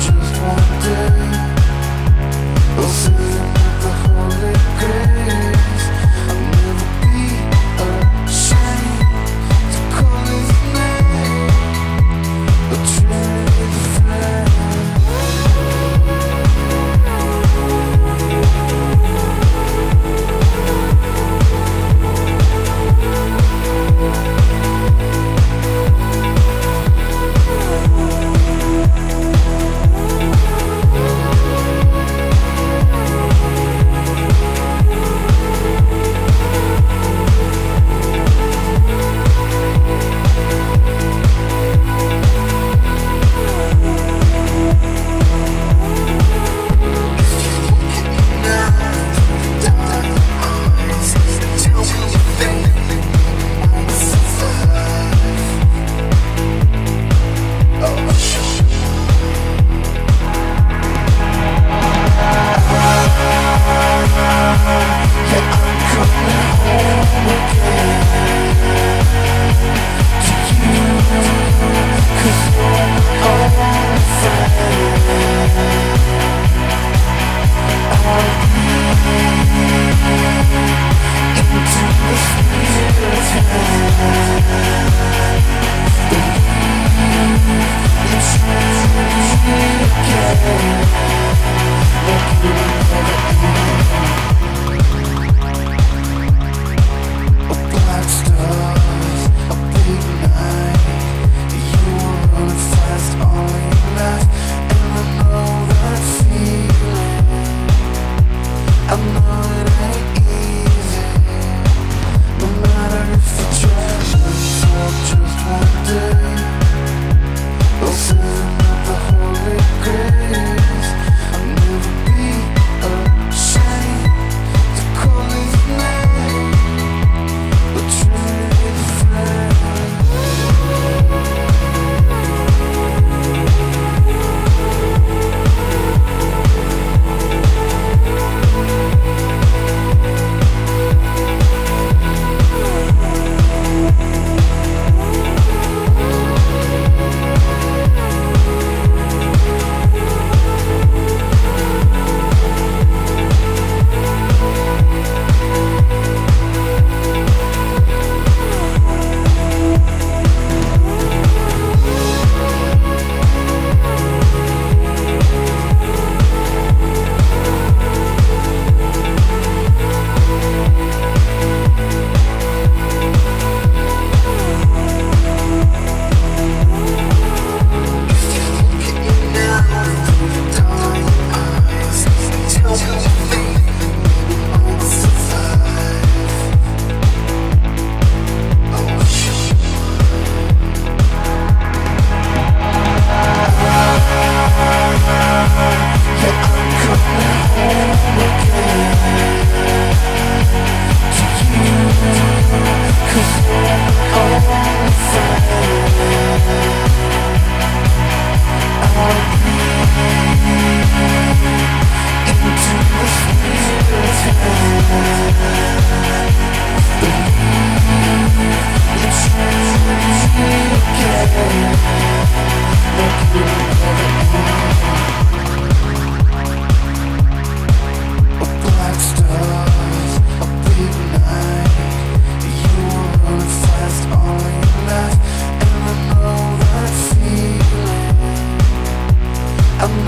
Just one day, I'll see you.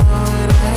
what I